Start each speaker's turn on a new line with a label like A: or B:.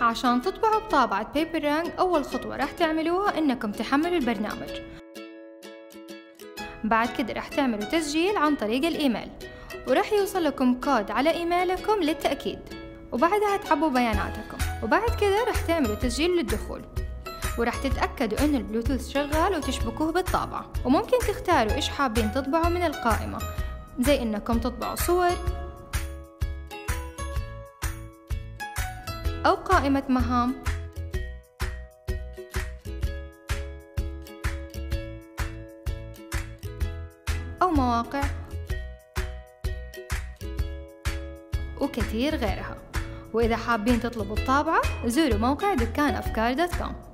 A: عشان تطبعوا بطابعة Paperang أول خطوة راح تعملوها إنكم تحملوا البرنامج. بعد كده راح تعملوا تسجيل عن طريق الإيميل وراح يوصل لكم كود على إيميلكم للتأكيد. وبعدها تعبوا بياناتكم وبعد كده راح تعملوا تسجيل للدخول. وراح تتأكدوا إن البلوتوث شغال وتشبكوه بالطابعة. وممكن تختاروا إيش حابين تطبعوا من القائمة زي إنكم تطبعوا صور أو قائمة مهام. أو مواقع. وكثير غيرها. وإذا حابين تطلبوا الطابعة زوروا موقع دكان أفكار دوت كوم